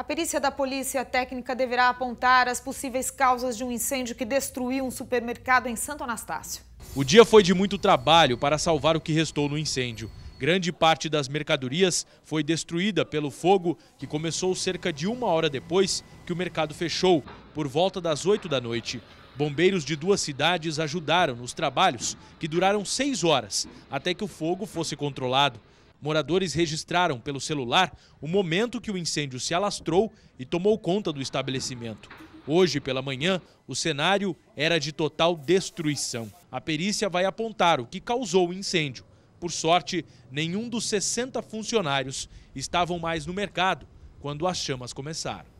A perícia da Polícia Técnica deverá apontar as possíveis causas de um incêndio que destruiu um supermercado em Santo Anastácio. O dia foi de muito trabalho para salvar o que restou no incêndio. Grande parte das mercadorias foi destruída pelo fogo que começou cerca de uma hora depois que o mercado fechou, por volta das 8 da noite. Bombeiros de duas cidades ajudaram nos trabalhos, que duraram seis horas, até que o fogo fosse controlado. Moradores registraram pelo celular o momento que o incêndio se alastrou e tomou conta do estabelecimento. Hoje, pela manhã, o cenário era de total destruição. A perícia vai apontar o que causou o incêndio. Por sorte, nenhum dos 60 funcionários estavam mais no mercado quando as chamas começaram.